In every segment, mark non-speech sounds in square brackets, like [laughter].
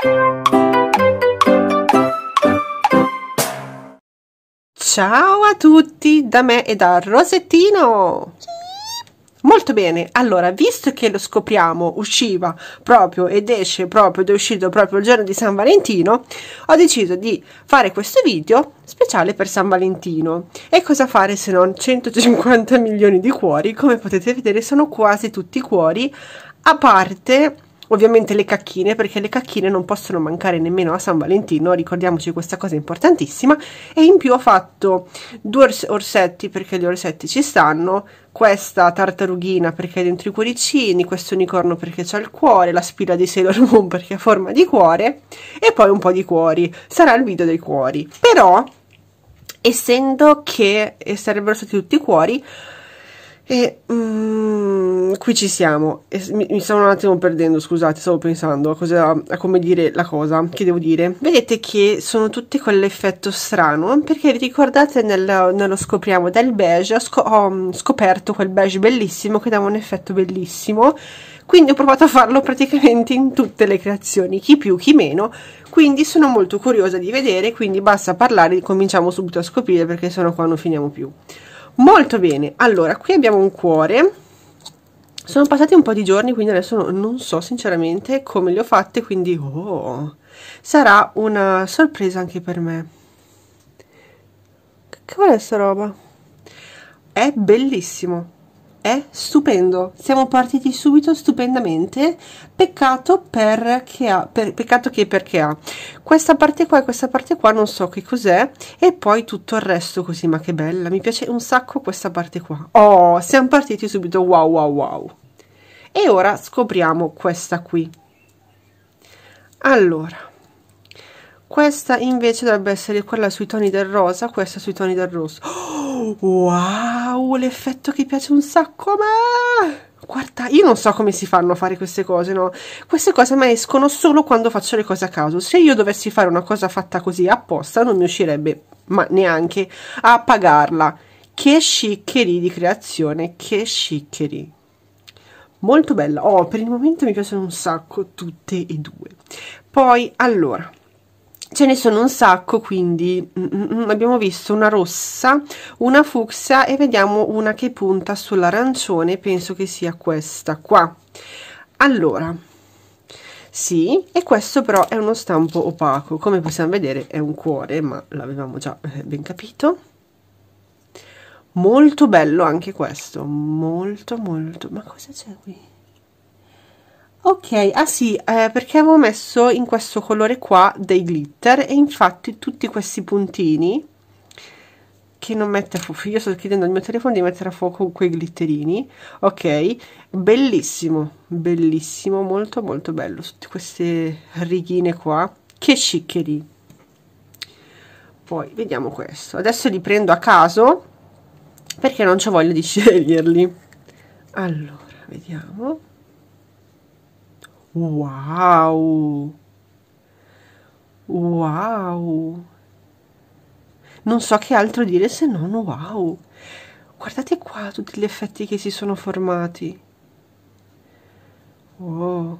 Ciao a tutti da me e da Rosettino! Molto bene, allora, visto che lo scopriamo usciva proprio ed esce proprio ed è uscito proprio il giorno di San Valentino, ho deciso di fare questo video speciale per San Valentino. E cosa fare se non 150 milioni di cuori? Come potete vedere sono quasi tutti cuori, a parte ovviamente le cacchine perché le cacchine non possono mancare nemmeno a San Valentino ricordiamoci questa cosa importantissima. E in più ho fatto due ors orsetti perché gli orsetti ci stanno questa tartarughina perché ha dentro i cuoricini questo unicorno perché c'ha il cuore la spilla di Sailor Moon [laughs] perché ha forma di cuore e poi un po' di cuori. Sarà il video dei cuori. Però essendo che sarebbero stati tutti cuori e mm, qui ci siamo. E mi, mi, stavo un attimo perdendo, scusate, stavo pensando a, cosa, a come dire la cosa che devo dire. Vedete che sono tutte quell'effetto strano, perché vi ricordate nel, nello scopriamo del beige, sco ho mm, scoperto quel beige bellissimo che dava un effetto bellissimo, quindi ho provato a farlo praticamente in tutte le creazioni, chi più, chi meno, quindi sono molto curiosa di vedere, quindi basta parlare, cominciamo subito a scoprire perché sennò qua non finiamo più molto bene. Allora qui abbiamo un cuore. Sono passati un po' di giorni quindi adesso non so sinceramente come le ho fatte quindi oh, sarà una sorpresa anche per me. Che vuole sta roba? È bellissimo è stupendo. Siamo partiti subito stupendamente. Peccato perché ha per, peccato che perché ha. Questa parte qua e questa parte qua non so che cos'è. E poi tutto il resto così ma che bella. Mi piace un sacco questa parte qua. Oh siamo partiti subito. Wow wow wow. E ora scopriamo questa qui. Allora questa invece dovrebbe essere quella sui toni del rosa questa sui toni del rosso. Oh, wow l'effetto che piace un sacco a me. Guarda io non so come si fanno a fare queste cose no? Queste cose a escono solo quando faccio le cose a caso. Se io dovessi fare una cosa fatta così apposta non mi uscirebbe ma neanche a pagarla. Che sciccheri di creazione che sciccheri. Molto bella. Oh per il momento mi piacciono un sacco tutte e due. Poi allora ce ne sono un sacco quindi mm, mm, mm, abbiamo visto una rossa una fucsia e vediamo una che punta sull'arancione penso che sia questa qua. Allora sì e questo però è uno stampo opaco. Come possiamo vedere è un cuore ma l'avevamo già eh, ben capito. Molto bello anche questo molto molto. Ma cosa c'è qui ok ah sì eh, perché avevo messo in questo colore qua dei glitter e infatti tutti questi puntini che non mette a fuoco io sto chiedendo al mio telefono di mettere a fuoco quei glitterini. Ok bellissimo bellissimo molto molto bello tutte queste righine qua. Che sciccheri poi vediamo questo. Adesso li prendo a caso perché non c'ho voglia di [laughs] sceglierli. Allora vediamo Wow! Wow! Non so che altro dire se non wow! Guardate qua tutti gli effetti che si sono formati. Wow!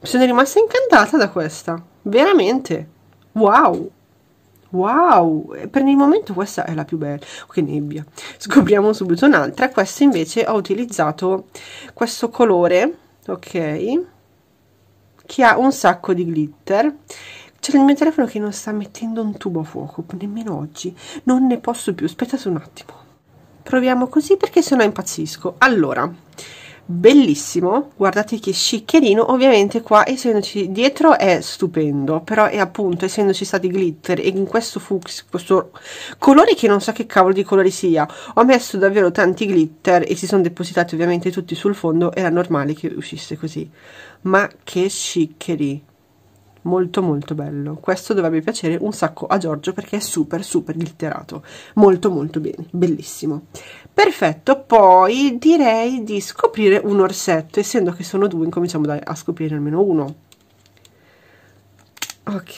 Sono rimasta incantata da questa. Veramente. Wow! Wow! Per il momento questa è la più bella. Che nebbia. Scopriamo subito un'altra. Questa invece ho utilizzato questo colore. Ok che ha un sacco di glitter. C'è il mio telefono che non sta mettendo un tubo a fuoco nemmeno oggi. Non ne posso più. Aspettate un attimo. Proviamo così perché sennò impazzisco. Allora bellissimo guardate che sciccherino ovviamente qua essendoci dietro è stupendo però è appunto essendoci stati glitter e in questo fucsia questo colore che non so che cavolo di colore sia ho messo davvero tanti glitter e si sono depositati ovviamente tutti sul fondo era normale che uscisse così. Ma che sciccheri molto molto bello. Questo dovrebbe piacere un sacco a Giorgio perché è super super glitterato. Molto molto bene. Bellissimo. Perfetto. Poi direi di scoprire un orsetto. Essendo che sono due incominciamo a scoprire almeno uno. Ok.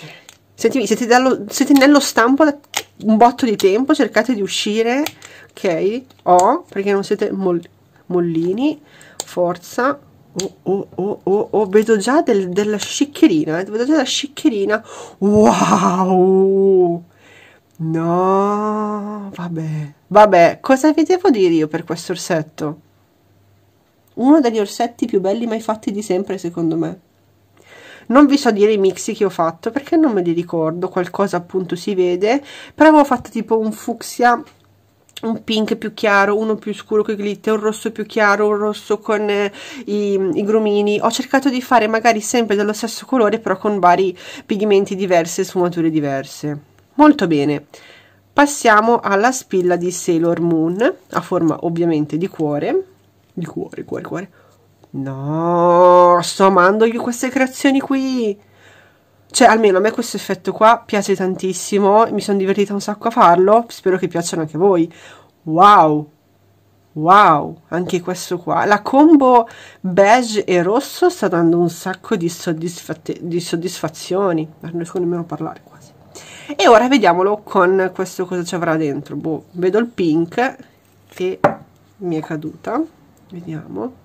Sentimi, siete, dallo, siete nello stampo da un botto di tempo. Cercate di uscire. Ok. Oh perché non siete moll mollini. Forza oh, oh, oh, oh, oh, vedo già del, della sciccherina, eh, vedo già la sciccherina. Wow! No, vabbè, vabbè, cosa vi devo dire io per questo orsetto? Uno degli orsetti più belli mai fatti di sempre, secondo me. Non vi so dire i mixi che ho fatto perché non me li ricordo, qualcosa appunto si vede, però avevo fatto tipo un fucsia un pink più chiaro, uno più scuro con i glitter, un rosso più chiaro, un rosso con eh, i, i, grumini. Ho cercato di fare magari sempre dello stesso colore, però con vari pigmenti diversi e sfumature diverse. Molto bene. Passiamo alla spilla di Sailor Moon, a forma ovviamente di cuore. Di cuore, cuore, cuore. No, sto amando io queste creazioni qui. Cioè, almeno a me questo effetto qua piace tantissimo, mi sono divertita un sacco a farlo, spero che piacciono anche voi. Wow! Wow, anche questo qua. La combo beige e rosso sta dando un sacco di, di soddisfazioni. Non riesco nemmeno a parlare quasi. E ora vediamolo con questo cosa ci avrà dentro. Boh, vedo il pink che mi è caduta. Vediamo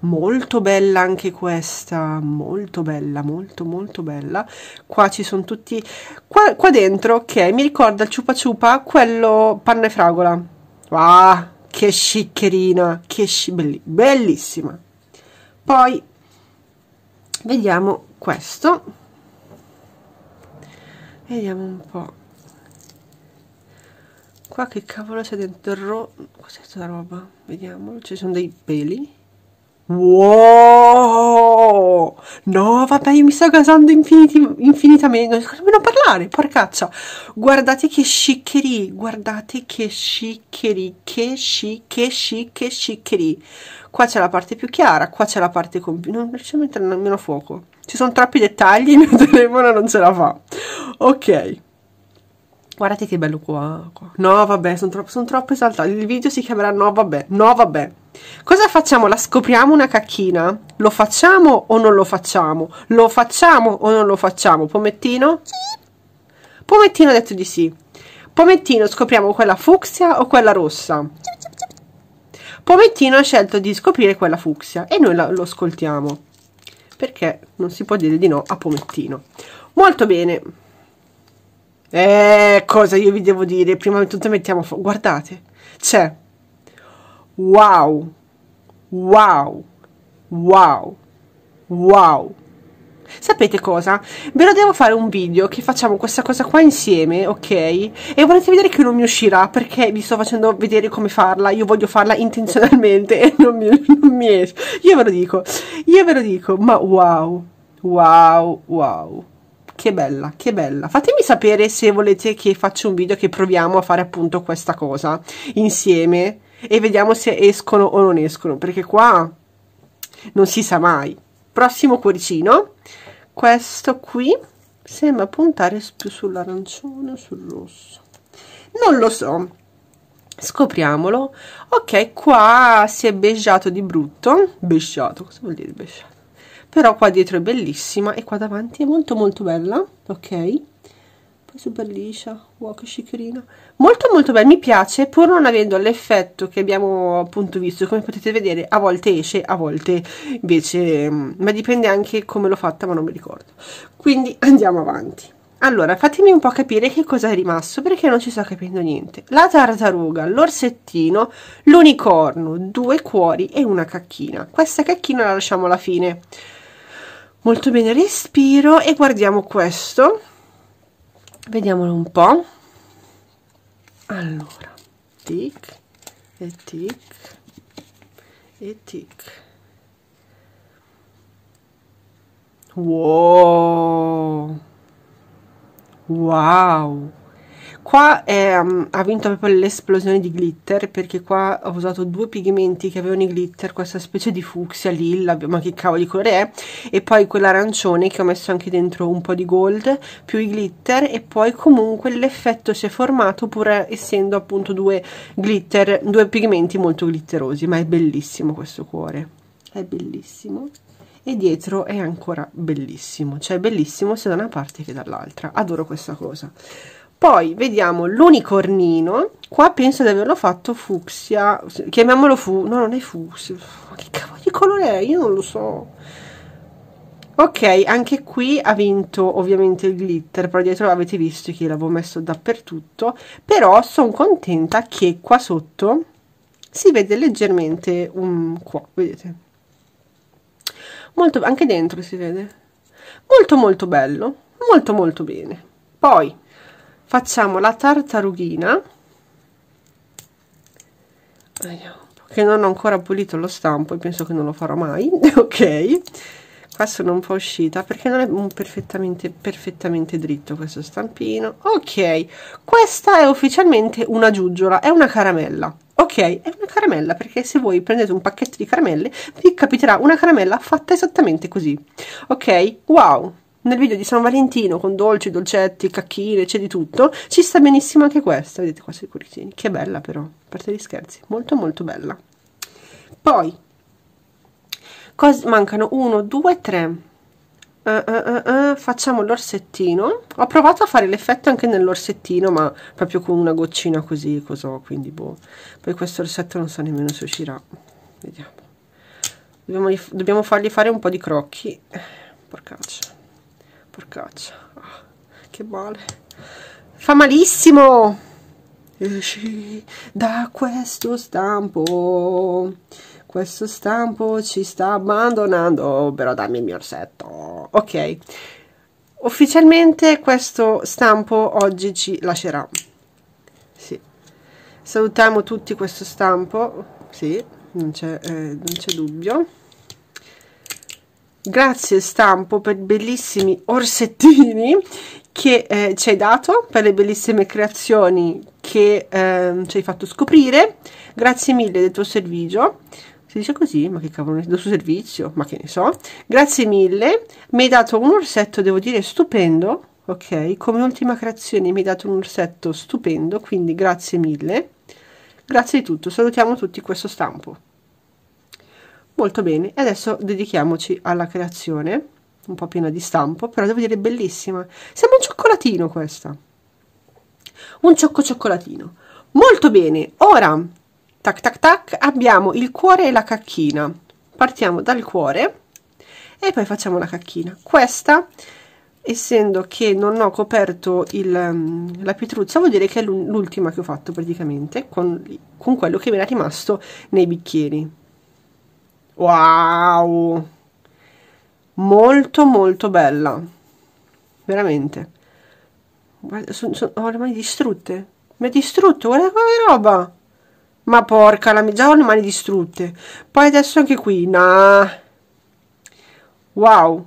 molto bella anche questa molto bella molto molto bella. Qua ci sono tutti qua, qua dentro ok mi ricorda il ciupa ciupa quello panna e fragola. Ah che sciccherina che sci belli, bellissima. Poi vediamo questo. Vediamo un po' qua che cavolo c'è dentro? Cos'è questa roba? Vediamo ci sono dei peli Wow! No, vabbè, io mi sto gasando infiniti, infinitamente. Non riesco nemmeno a parlare, porcaccia. Guardate che sciccheri, guardate che sciccheri, che sci, che sci, che sciccheri. Qua c'è la parte più chiara, qua c'è la parte con... Non riesco a mettere nemmeno fuoco. Ci sono troppi dettagli, [laughs] il mio telefono non ce la fa. Ok. Guardate che bello qua. No, vabbè, sono troppo, son troppo esaltato. Il video si chiamerà No, vabbè, no, vabbè. Cosa facciamo? La scopriamo una cacchina? Lo facciamo o non lo facciamo? Lo facciamo o non lo facciamo? Pomettino? Pomettino ha detto di sì. Pomettino, scopriamo quella fucsia o quella rossa? Pomettino ha scelto di scoprire quella fucsia e noi la, lo ascoltiamo. Perché non si può dire di no a Pomettino. Molto bene. Eh, cosa io vi devo dire? Prima di tutto mettiamo. Guardate, c'è. Wow. Wow. Wow. Wow. Sapete cosa? Ve lo devo fare un video che facciamo questa cosa qua insieme, ok? E volete vedere che non mi uscirà perché vi sto facendo vedere come farla. Io voglio farla intenzionalmente e non mi, non mi esce. Io ve lo dico, io ve lo dico, ma wow, wow, wow che bella, che bella. Fatemi sapere se volete che faccia un video che proviamo a fare appunto questa cosa insieme e vediamo se escono o non escono, perché qua non si sa mai. Prossimo cuoricino, questo qui sembra puntare più sull'arancione o sul rosso. Non lo so, scopriamolo. Ok, qua si è beggiato di brutto. Besciato, cosa vuol dire besciato? Però qua dietro è bellissima e qua davanti è molto molto bella ok? Poi super liscia wow che sciccherina molto molto bella mi piace pur non avendo l'effetto che abbiamo appunto visto. Come potete vedere a volte esce a volte invece mm, ma dipende anche come l'ho fatta ma non mi ricordo. Quindi andiamo avanti. Allora, fatemi un po' capire che cosa è rimasto, perché non ci sto capendo niente. La tartaruga, l'orsettino, l'unicorno, due cuori e una cacchina. Questa cacchina la lasciamo alla fine molto bene respiro e guardiamo questo. Vediamolo un po' allora tic e tic e tic. Wow. Wow Qua um, ha vinto proprio l'esplosione di glitter perché qua ho usato due pigmenti che avevano i glitter, questa specie di fucsia, lilla, ma che cavolo di colore è, e poi quell'arancione che ho messo anche dentro un po' di gold, più i glitter e poi comunque l'effetto si è formato pur essendo appunto due glitter, due pigmenti molto glitterosi, ma è bellissimo questo cuore, è bellissimo. E dietro è ancora bellissimo, cioè bellissimo sia da una parte che dall'altra, adoro questa cosa. Poi vediamo l'unicornino. Qua penso di averlo fatto fucsia. Chiamiamolo fu no non è fucsia. Che cavolo di colore è? Io non lo so. Ok anche qui ha vinto ovviamente il glitter però dietro avete visto che l'avevo messo dappertutto. Però sono contenta che qua sotto si vede leggermente un qua vedete? Molto anche dentro si vede. Molto molto bello. Molto molto bene. Poi facciamo la tartarughina. Che non ho ancora pulito lo stampo e penso che non lo farò mai. [laughs] Ok. Qua sono un po' uscita perché non è perfettamente perfettamente dritto questo stampino. Ok. Questa è ufficialmente una giugiola è una caramella. Ok è una caramella perché se voi prendete un pacchetto di caramelle vi capiterà una caramella fatta esattamente così. Ok wow nel video di San Valentino con dolci, dolcetti, cacchine, c'è di tutto, ci sta benissimo anche questa, vedete qua sui cuoricini, che bella però, a parte gli scherzi, molto molto bella. Poi, mancano 1, 2, 3, Uh, uh, uh, facciamo l'orsettino. Ho provato a fare l'effetto anche nell'orsettino ma proprio con una goccina così cos'ho quindi boh. Poi questo orsetto non so nemmeno se uscirà. Vediamo. Dobbiamo, dobbiamo fargli fare un po' di crocchi. Porcaccia porcaccia. Ah, che male. Fa malissimo. Esci da questo stampo. Questo stampo ci sta abbandonando. Però dammi il mio orsetto. Ok. Ufficialmente questo stampo oggi ci lascerà. Sì. salutiamo tutti questo stampo. Sì non c'è eh, dubbio grazie stampo per bellissimi orsettini che eh, ci hai dato per le bellissime creazioni che eh, ci hai fatto scoprire. Grazie mille del tuo servizio. Si dice così? Ma che cavolo del suo servizio? Ma che ne so. Grazie mille. Mi hai dato un orsetto devo dire stupendo ok? Come ultima creazione mi hai dato un orsetto stupendo quindi grazie mille. Grazie di tutto. Salutiamo tutti questo stampo molto bene adesso dedichiamoci alla creazione un po' piena di stampo però devo dire bellissima. Sembra un cioccolatino questa. Un ciocco cioccolatino. Molto bene ora tac tac tac abbiamo il cuore e la cacchina. Partiamo dal cuore e poi facciamo la cacchina. Questa essendo che non ho coperto il, la pietruzza vuol dire che è l'ultima che ho fatto praticamente con, con quello che mi era rimasto nei bicchieri wow. Molto molto bella. Veramente. Guarda sono, sono, mani distrutte. Mi ha distrutto guarda che roba. Ma porca la già ho le mani distrutte. Poi adesso anche qui nah. wow.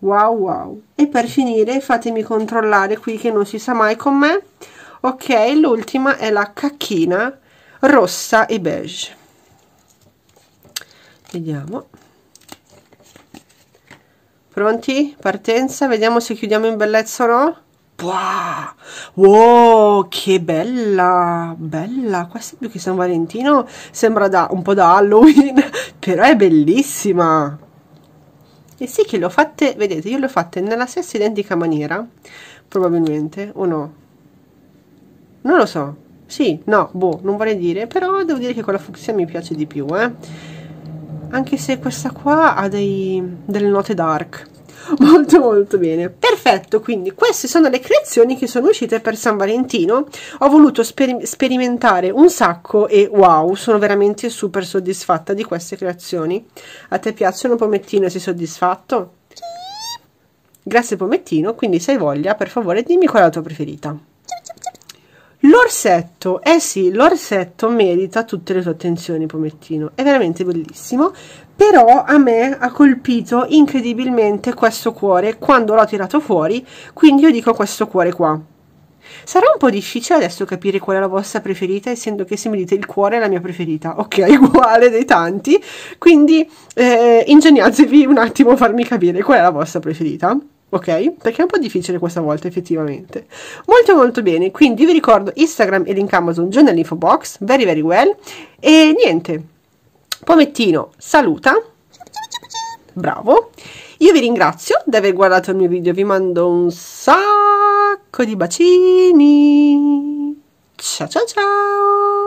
Wow wow. E per finire fatemi controllare qui che non si sa mai con me. Ok l'ultima è la cacchina rossa e beige vediamo. Pronti? Partenza? Vediamo se chiudiamo in bellezza o no. Wow, wow che bella! Bella! Questa più che San Valentino sembra da un po' da Halloween [laughs] però è bellissima! E sì che le ho fatte vedete io le ho fatte nella stessa identica maniera probabilmente o no? Non lo so. Sì no boh non vorrei dire però devo dire che quella fucsia mi piace di più eh anche se questa qua ha dei, delle note dark. [laughs] Molto molto bene. Perfetto quindi queste sono le creazioni che sono uscite per San Valentino. Ho voluto sper sperimentare un sacco e wow sono veramente super soddisfatta di queste creazioni. A te piacciono Pomettino? Sei soddisfatto? grazie Pomettino. Quindi se hai voglia per favore dimmi qual è la tua preferita L'orsetto, eh sì, l'orsetto merita tutte le tue attenzioni, pomettino, è veramente bellissimo, però a me ha colpito incredibilmente questo cuore quando l'ho tirato fuori, quindi io dico questo cuore qua. Sarà un po' difficile adesso capire qual è la vostra preferita, essendo che se mi dite il cuore è la mia preferita, ok, uguale dei tanti, quindi eh, ingegnatevi un attimo a farmi capire qual è la vostra preferita ok? Perché è un po' difficile questa volta effettivamente. Molto molto bene, quindi vi ricordo Instagram e link Amazon giù nell'info box, very very well. E niente, Pomettino saluta, bravo. Io vi ringrazio di aver guardato il mio video, vi mando un sacco di bacini. Ciao ciao ciao!